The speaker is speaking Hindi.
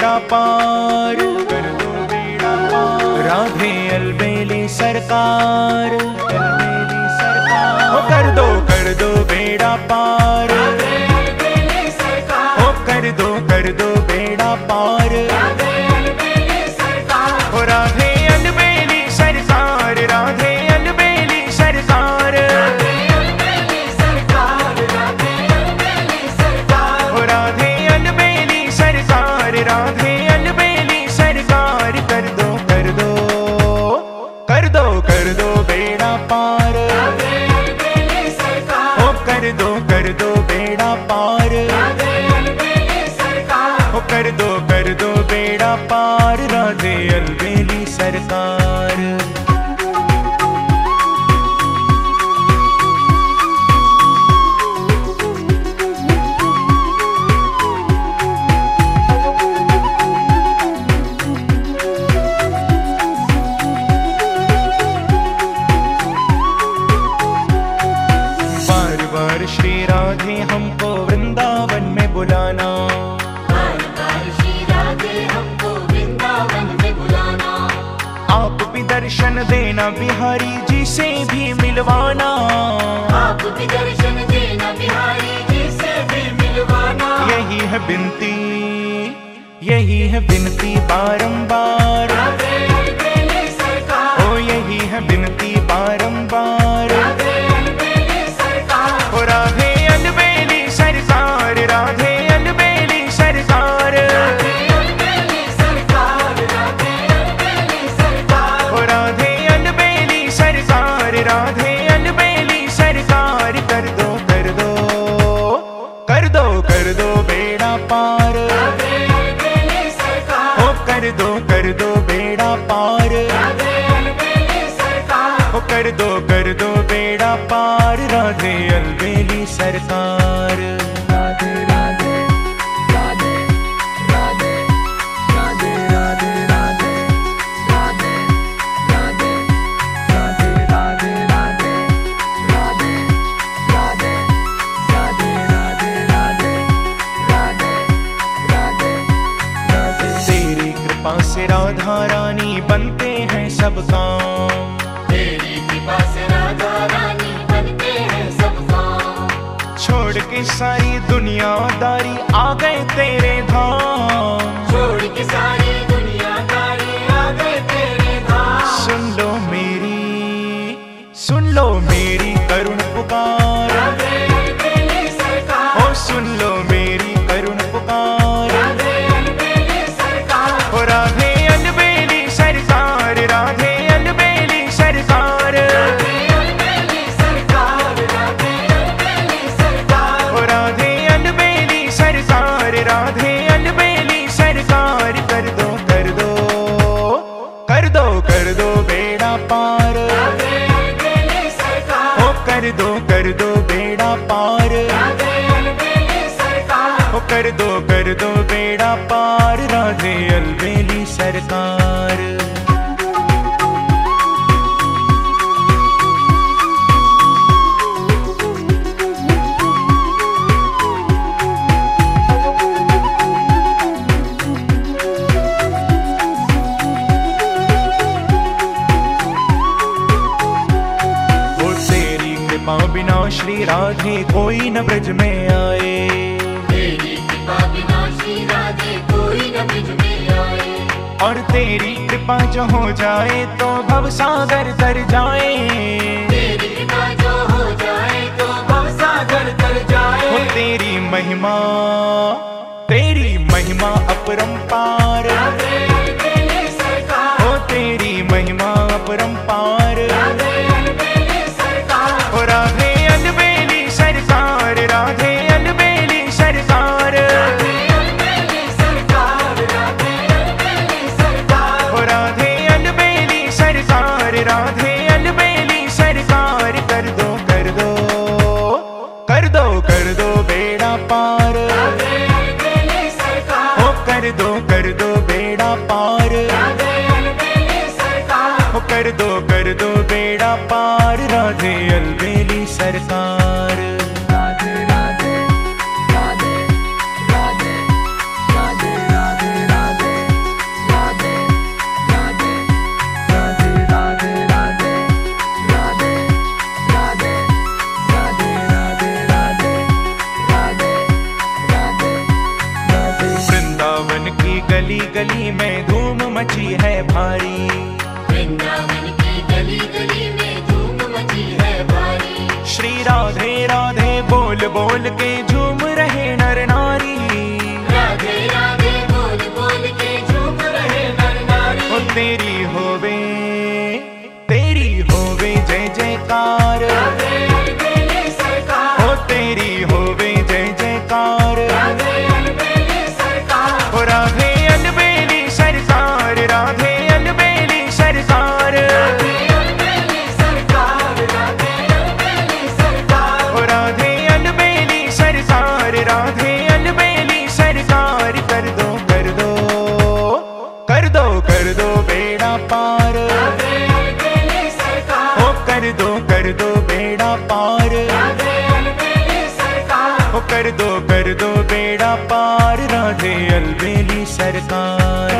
बेड़ा पार। कर दो बेड़ा पार राधे अलबेली सरकार। अलबेली सरकार ओ कर दो कर दो बेड़ा पार। ओ कर दो बार बार श्री राधे हमको वृंदावन में बुलाना। आप भी दर्शन देना बिहारी जी से भी मिलवाना। आप भी दर्शन देना बिहारी जी से भी मिलवाना। यही है बिनती यही है बिनती बारंबार। ਪਾਰ ਹੋ ਕਰ ਦੋ ਕਰ ਦੋ ਬੇੜਾ ਪਾਰ ਹੋ ਕਰ ਦੋ ਕਰ ਦੋ ਬੇੜਾ ਪਾਰ ਰਾਧੇ ਅਲਬੇਲੀ ਸਰਕਾਰ सब काम तेरी कृपा से राधा रानी बनते हैं सब काम छोड़ के सारी दुनियादारी आ गए तेरे धाम। कर दो कर दो बेड़ा पार, राधे अलबेली सरकार। बिना श्री राधे कोई न ब्रज में आए। तेरी कृपा जो हो जाए तो भव सागर तर जाए। तेरी कृपा जो हो जाए तो भव सागर तर जाए। तेरी महिमा तेरी महिमा अपरंपार बोल के झूम रहे नर नारी। राधे राधे बोल बोल के झूम रहे नर नारी। ओ तेरी होवे राधे अलबेली सरकार कर दो कर दो। कर दो कर दो बेड़ा पार। राधे ओ कर दो कर दो बेड़ा पार। राधे ओ कर दो कर दो बेड़ा पार। राधे अलबेली सरकार।